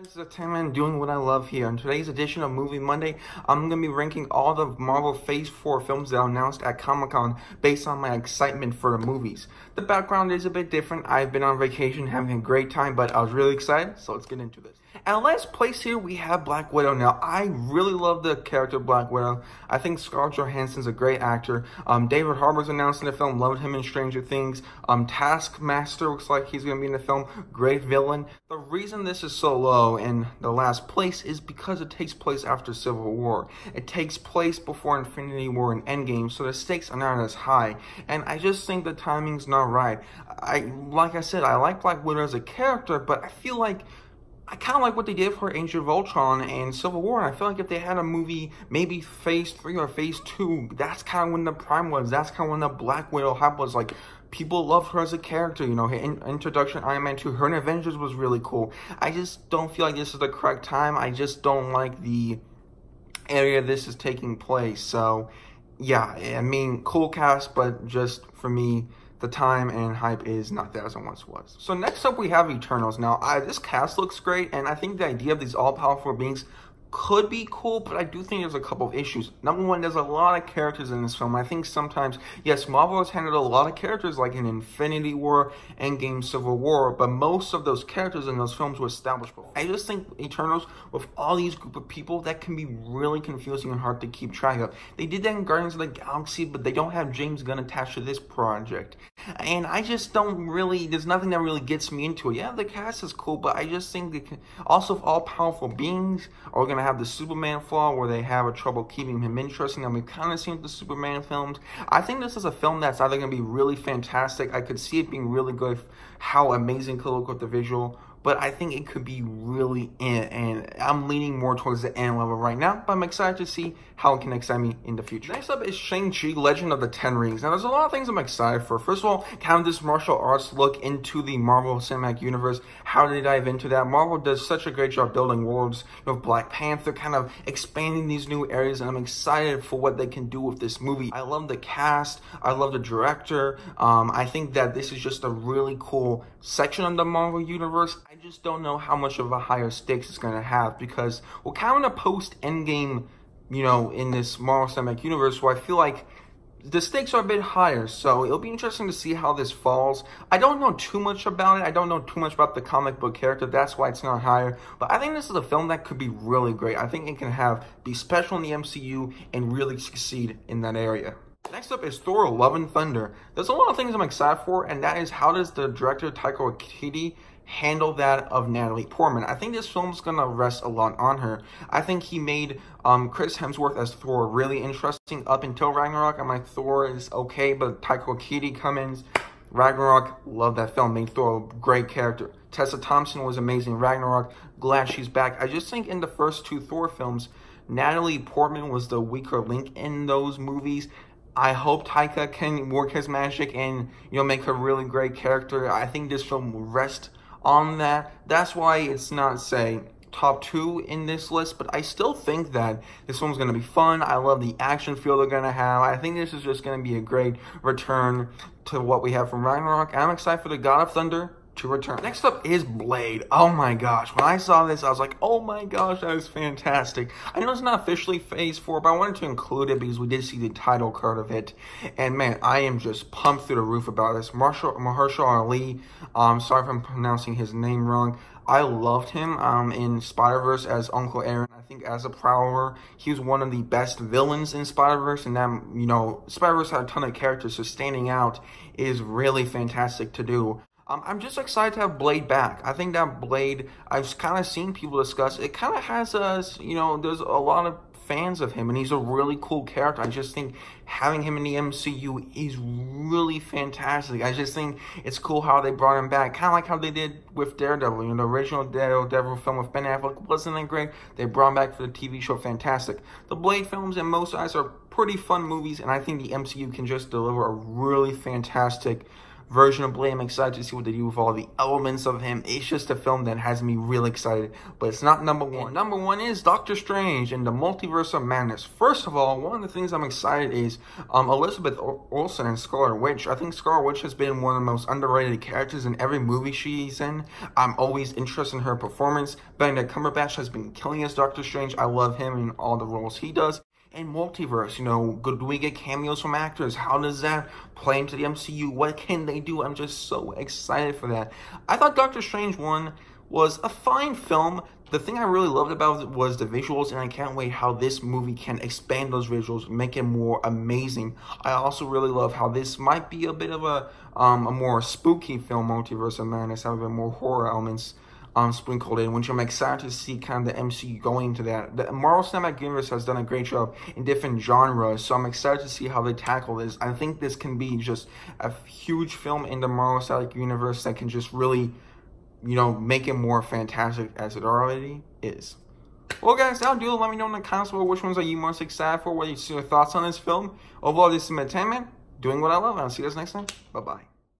This is Tim doing what I love here. In today's edition of Movie Monday, I'm going to be ranking all the Marvel Phase 4 films that are announced at Comic-Con based on my excitement for the movies. The background is a bit different. I've been on vacation having a great time, but I was really excited, so let's get into this. At last place here, we have Black Widow. Now, I really love the character Black Widow. I think Scarlett Johansson's a great actor. Um, David Harbour's announcing the film. Loved him in Stranger Things. Um, Taskmaster looks like he's going to be in the film. Great villain. The reason this is so low in the last place is because it takes place after Civil War. It takes place before Infinity War and Endgame, so the stakes are not as high. And I just think the timing's not right. I, like I said, I like Black Widow as a character, but I feel like I kind of like what they did for Age of Ultron and Civil War. And I feel like if they had a movie, maybe Phase 3 or Phase 2, that's kind of when the prime was. That's kind of when the Black Widow hype was. Like, people loved her as a character, you know, her in introduction Iron Man 2, her in Avengers was really cool. I just don't feel like this is the correct time. I just don't like the area this is taking place. So, yeah, I mean, cool cast, but just for me, the time and hype is not there as it once was. So next up we have Eternals. Now, I, this cast looks great, and I think the idea of these all-powerful beings could be cool, but I do think there's a couple of issues. Number one, there's a lot of characters in this film. I think sometimes, yes, Marvel has handled a lot of characters like in Infinity War, Endgame, Civil War, but most of those characters in those films were established before. I just think Eternals, with all these group of people, that can be really confusing and hard to keep track of. They did that in Guardians of the Galaxy, but they don't have James Gunn attached to this project. And I just don't really, there's nothing that really gets me into it. Yeah, the cast is cool, but I just think, they can, also, if all powerful beings are going to have the Superman flaw where they have a trouble keeping him interesting, and we've kind of seen the Superman films. I think this is a film that's either going to be really fantastic. I could see it being really good, how amazing could look with the visual, but I think it could be really in, and I'm leaning more towards the end level right now, but I'm excited to see how it can excite me in the future. Next up is Shang-Chi, Legend of the Ten Rings. Now, there's a lot of things I'm excited for. First of all, kind of this martial arts look into the Marvel Cinematic Universe, how do they dive into that. Marvel does such a great job building worlds. You know, Black Panther, kind of expanding these new areas, and I'm excited for what they can do with this movie. I love the cast. I love the director. Um, I think that this is just a really cool section of the Marvel Universe. I just don't know how much of a higher stakes it's going to have because we're kind of post-Endgame, you know, in this Marvel Cinematic Universe where I feel like the stakes are a bit higher, so it'll be interesting to see how this falls. I don't know too much about it. I don't know too much about the comic book character. That's why it's not higher. But I think this is a film that could be really great. I think it can have be special in the MCU and really succeed in that area. Next up is Thor Love and Thunder. There's a lot of things I'm excited for, and that is how does the director Taika Waititi handle that of Natalie Portman. I think this film's gonna rest a lot on her. I think he made um, Chris Hemsworth as Thor really interesting up until Ragnarok. I'm like, Thor is okay, but Taika Waititi comes Ragnarok, love that film, made Thor a great character. Tessa Thompson was amazing. Ragnarok, glad she's back. I just think in the first two Thor films, Natalie Portman was the weaker link in those movies. I hope Taika can work his magic and you know make a really great character. I think this film will rest on that. That's why it's not say top two in this list, but I still think that this one's going to be fun. I love the action feel they're going to have. I think this is just going to be a great return to what we have from Ragnarok. I'm excited for the God of Thunder to return. Next up is Blade. Oh my gosh. When I saw this, I was like, oh my gosh, that is fantastic. I know it's not officially Phase 4, but I wanted to include it because we did see the title card of it. And man, I am just pumped through the roof about this. Marshall, Mahershala Ali, um, sorry if I'm pronouncing his name wrong. I loved him um, in Spider-Verse as Uncle Aaron. I think as a Prowler, he was one of the best villains in Spider-Verse. And that, you know, Spider-Verse had a ton of characters, so standing out is really fantastic to do. Um, I'm just excited to have Blade back. I think that Blade, I've kind of seen people discuss, it kind of has us, you know, there's a lot of fans of him, and he's a really cool character. I just think having him in the MCU is really fantastic. I just think it's cool how they brought him back, kind of like how they did with Daredevil. You know, the original Daredevil film with Ben Affleck wasn't that great. They brought him back for the TV show, fantastic. The Blade films, in most eyes, are pretty fun movies, and I think the MCU can just deliver a really fantastic version of Blade. I'm excited to see what they do with all the elements of him. It's just a film that has me really excited, but it's not number one. And number one is Doctor Strange and the Multiverse of Madness. First of all, one of the things I'm excited is um, Elizabeth Olsen and Scarlet Witch. I think Scarlet Witch has been one of the most underrated characters in every movie she's in. I'm always interested in her performance. Benedict Cumberbatch has been killing as Doctor Strange. I love him in all the roles he does and multiverse. You know, do we get cameos from actors? How does that play into the MCU? What can they do? I'm just so excited for that. I thought Doctor Strange 1 was a fine film. The thing I really loved about it was the visuals, and I can't wait how this movie can expand those visuals, make it more amazing. I also really love how this might be a bit of a um, a more spooky film, Multiverse of Madness, having more horror elements um, sprinkled in, which I'm excited to see kind of the MCU going to that. The Marvel Cinematic Universe has done a great job in different genres, so I'm excited to see how they tackle this. I think this can be just a huge film in the Marvel Cinematic Universe that can just really, you know, make it more fantastic as it already is. Well, guys, now do let me know in the comments below which ones are you most excited for, what your thoughts on this film. Overall, this is entertainment, doing what I love, and I'll see you guys next time. Bye-bye.